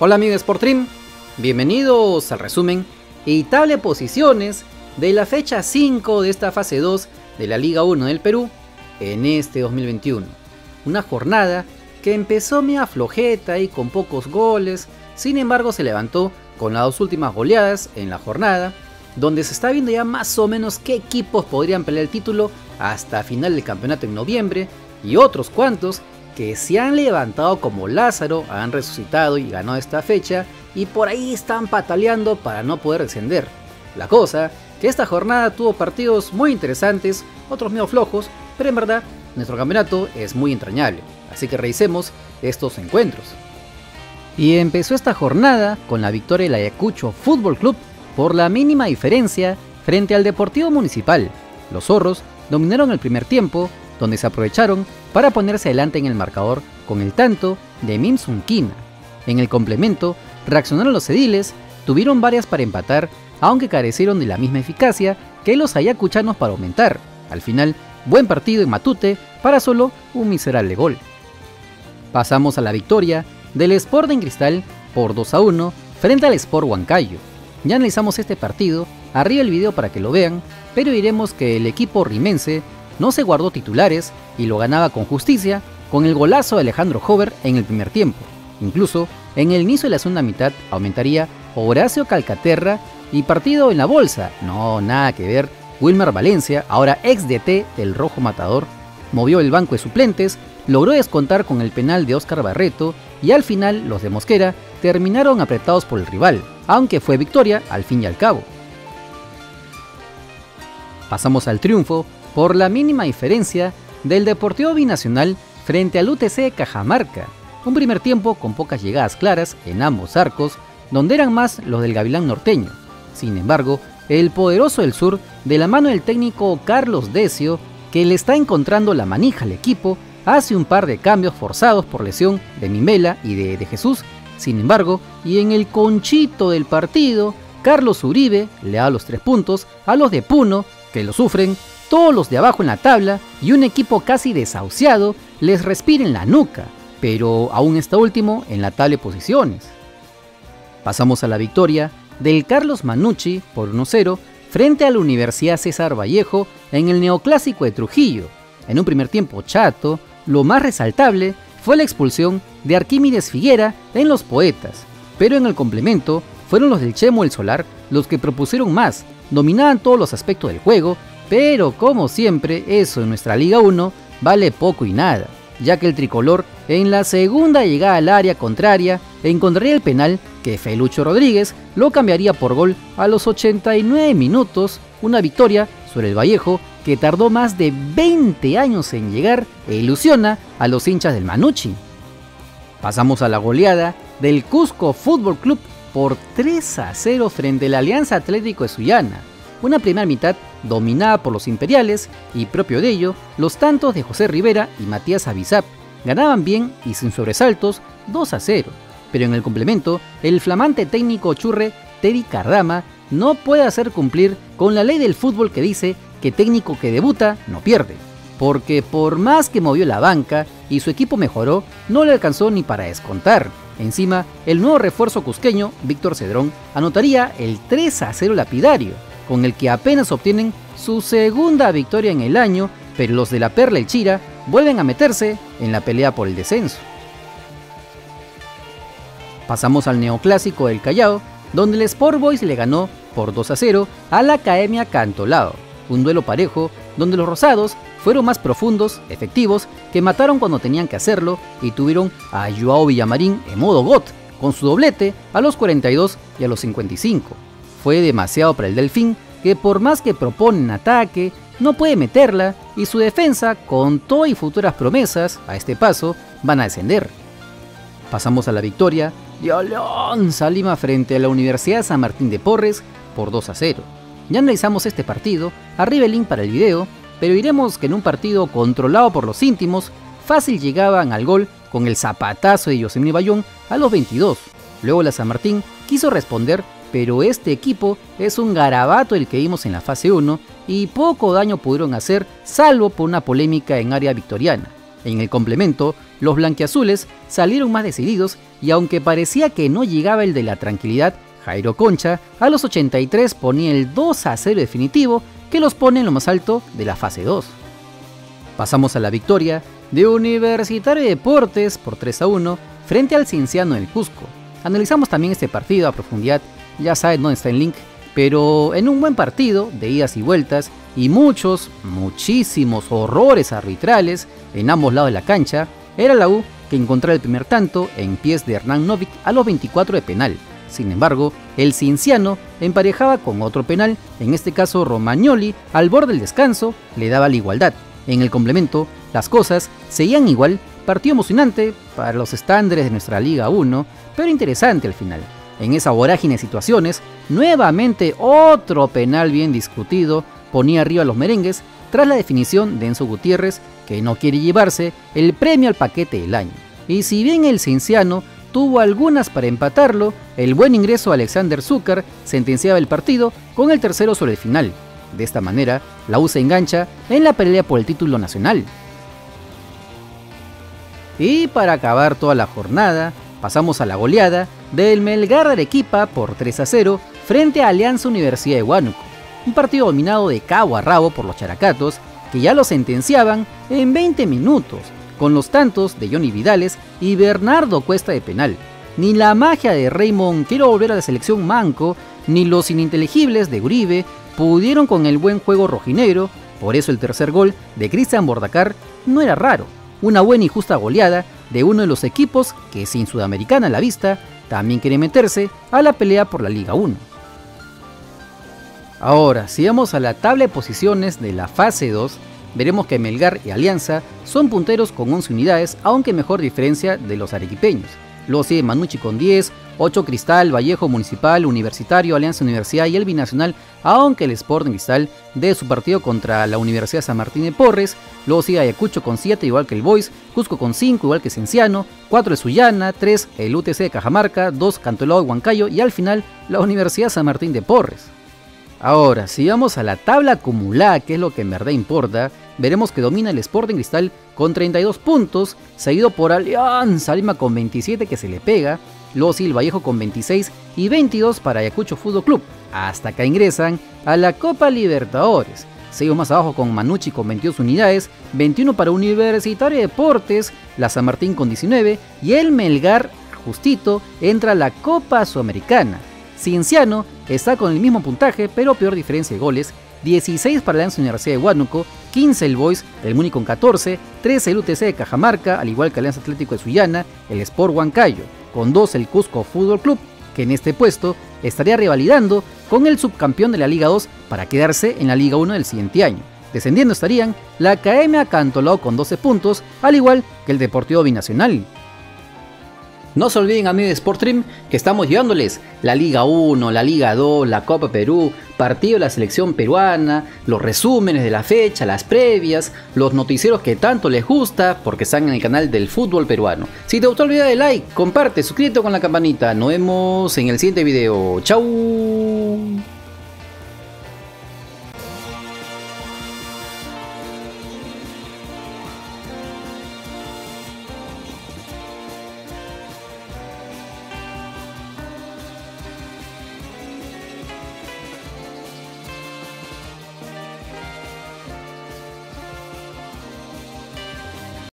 Hola amigos Sportrim, bienvenidos al resumen y tabla de posiciones de la fecha 5 de esta fase 2 de la Liga 1 del Perú en este 2021. Una jornada que empezó media flojeta y con pocos goles, sin embargo se levantó con las dos últimas goleadas en la jornada, donde se está viendo ya más o menos qué equipos podrían pelear el título hasta final del campeonato en noviembre y otros cuantos que se han levantado como Lázaro, han resucitado y ganado esta fecha y por ahí están pataleando para no poder descender. La cosa, que esta jornada tuvo partidos muy interesantes, otros medio flojos, pero en verdad nuestro campeonato es muy entrañable, así que revisemos estos encuentros. Y empezó esta jornada con la victoria del Ayacucho Fútbol Club por la mínima diferencia frente al Deportivo Municipal. Los zorros dominaron el primer tiempo, donde se aprovecharon para ponerse adelante en el marcador con el tanto de Min Kina. En el complemento, reaccionaron los ediles, tuvieron varias para empatar, aunque carecieron de la misma eficacia que los ayacuchanos para aumentar. Al final, buen partido en Matute para solo un miserable gol. Pasamos a la victoria del Sporting Cristal por 2 a 1 frente al Sport Huancayo. Ya analizamos este partido, arriba el video para que lo vean, pero diremos que el equipo rimense no se guardó titulares y lo ganaba con justicia con el golazo de Alejandro Hover en el primer tiempo. Incluso en el inicio de la segunda mitad aumentaría Horacio Calcaterra y partido en la bolsa. No, nada que ver. Wilmer Valencia, ahora ex DT del Rojo Matador, movió el banco de suplentes, logró descontar con el penal de Oscar Barreto y al final los de Mosquera terminaron apretados por el rival, aunque fue victoria al fin y al cabo. Pasamos al triunfo por la mínima diferencia del Deportivo Binacional frente al UTC Cajamarca. Un primer tiempo con pocas llegadas claras en ambos arcos, donde eran más los del Gavilán norteño. Sin embargo, el poderoso del sur, de la mano del técnico Carlos Decio, que le está encontrando la manija al equipo, hace un par de cambios forzados por lesión de Mimela y de, de Jesús. Sin embargo, y en el conchito del partido, Carlos Uribe le da los tres puntos a los de Puno, que lo sufren todos los de abajo en la tabla y un equipo casi desahuciado les respira en la nuca, pero aún está último en la tabla de posiciones. Pasamos a la victoria del Carlos Manucci por 1-0 frente a la Universidad César Vallejo en el neoclásico de Trujillo. En un primer tiempo chato, lo más resaltable fue la expulsión de Arquímedes Figuera en los Poetas, pero en el complemento fueron los del Chemo el Solar los que propusieron más, dominaban todos los aspectos del juego pero como siempre, eso en nuestra Liga 1 vale poco y nada, ya que el tricolor en la segunda llegada al área contraria encontraría el penal que Felucho Rodríguez lo cambiaría por gol a los 89 minutos, una victoria sobre el Vallejo que tardó más de 20 años en llegar e ilusiona a los hinchas del Manucci. Pasamos a la goleada del Cusco Fútbol Club por 3 a 0 frente al Alianza Atlético de Sullana una primera mitad dominada por los imperiales y propio de ello, los tantos de José Rivera y Matías Avizap ganaban bien y sin sobresaltos 2 a 0, pero en el complemento, el flamante técnico churre Teddy Cardama no puede hacer cumplir con la ley del fútbol que dice que técnico que debuta no pierde, porque por más que movió la banca y su equipo mejoró, no le alcanzó ni para descontar. Encima, el nuevo refuerzo cusqueño, Víctor Cedrón, anotaría el 3 a 0 lapidario, con el que apenas obtienen su segunda victoria en el año, pero los de la Perla y Chira vuelven a meterse en la pelea por el descenso. Pasamos al neoclásico del Callao, donde el Sport Boys le ganó por 2 a 0 a la Academia Cantolao, un duelo parejo donde los rosados fueron más profundos, efectivos, que mataron cuando tenían que hacerlo y tuvieron a Joao Villamarín en modo GOT, con su doblete a los 42 y a los 55 fue demasiado para el Delfín, que por más que proponen ataque, no puede meterla y su defensa, con todo y futuras promesas, a este paso, van a descender. Pasamos a la victoria de Alianza Lima frente a la Universidad San Martín de Porres por 2 a 0. Ya analizamos este partido, arriba el link para el video, pero diremos que en un partido controlado por los íntimos, fácil llegaban al gol con el zapatazo de Yosemite Bayón a los 22. Luego la San Martín quiso responder pero este equipo es un garabato el que vimos en la fase 1 y poco daño pudieron hacer salvo por una polémica en área victoriana. En el complemento, los blanquiazules salieron más decididos y aunque parecía que no llegaba el de la tranquilidad, Jairo Concha a los 83 ponía el 2 a 0 definitivo que los pone en lo más alto de la fase 2. Pasamos a la victoria de Universitario de Deportes por 3 a 1 frente al Cienciano del Cusco. Analizamos también este partido a profundidad, ya saben dónde está el link, pero en un buen partido de idas y vueltas y muchos, muchísimos horrores arbitrales en ambos lados de la cancha, era la U que encontró el primer tanto en pies de Hernán Novik a los 24 de penal. Sin embargo, el Cinciano emparejaba con otro penal, en este caso Romagnoli, al borde del descanso, le daba la igualdad. En el complemento, las cosas seguían igual, partido emocionante para los estándares de nuestra Liga 1, pero interesante al final. En esa vorágine de situaciones, nuevamente otro penal bien discutido ponía arriba a los merengues tras la definición de Enzo Gutiérrez, que no quiere llevarse el premio al paquete del año. Y si bien el Cinciano tuvo algunas para empatarlo, el buen ingreso de Alexander Zucker sentenciaba el partido con el tercero sobre el final. De esta manera, la U se engancha en la pelea por el título nacional. Y para acabar toda la jornada, pasamos a la goleada del Melgar de Arequipa por 3 a 0 frente a Alianza Universidad de Huánuco, un partido dominado de cabo a rabo por los characatos que ya lo sentenciaban en 20 minutos, con los tantos de Johnny Vidales y Bernardo Cuesta de penal. Ni la magia de Raymond quiero volver a la selección manco, ni los ininteligibles de Uribe pudieron con el buen juego rojinegro, por eso el tercer gol de Cristian Bordacar no era raro, una buena y justa goleada de uno de los equipos que sin Sudamericana a la vista también quiere meterse a la pelea por la Liga 1. Ahora, si vamos a la tabla de posiciones de la fase 2, veremos que Melgar y Alianza son punteros con 11 unidades, aunque mejor diferencia de los arequipeños. Sigue Manucci con 10, 8 Cristal, Vallejo Municipal, Universitario, Alianza Universidad y el Binacional, aunque el Sporting Cristal de su partido contra la Universidad San Martín de Porres. Luego sigue Ayacucho con 7, igual que el Boys, Cusco con 5, igual que Cienciano, 4 de Sullana, 3 el UTC de Cajamarca, 2 Cantolao de Huancayo y al final la Universidad San Martín de Porres. Ahora, si vamos a la tabla acumulada, que es lo que en verdad importa, veremos que domina el Sporting Cristal con 32 puntos, seguido por Alianza Lima con 27 que se le pega, el Vallejo con 26 y 22 para Ayacucho Fútbol Club, hasta que ingresan a la Copa Libertadores. Seguimos más abajo con Manucci con 22 unidades, 21 para Universitario de Deportes, la San Martín con 19 y el Melgar justito entra a la Copa Sudamericana. Cienciano está con el mismo puntaje, pero peor diferencia de goles. 16 para la Universidad de Huánuco, 15 el Boys del Muni con 14, 13 el UTC de Cajamarca, al igual que Alianza Atlético de Sullana, el Sport Huancayo, con 2 el Cusco Fútbol Club, que en este puesto estaría revalidando con el subcampeón de la Liga 2 para quedarse en la Liga 1 del siguiente año. Descendiendo estarían la Academia Cantolao con 12 puntos, al igual que el Deportivo Binacional, no se olviden amigos de Sportstream que estamos llevándoles la Liga 1, la Liga 2, la Copa Perú, partido de la selección peruana, los resúmenes de la fecha, las previas, los noticieros que tanto les gusta porque están en el canal del fútbol peruano. Si te gustó el video de like, comparte, suscríbete con la campanita. Nos vemos en el siguiente video. Chau.